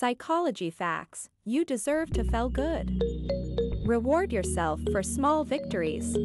Psychology facts you deserve to feel good. Reward yourself for small victories.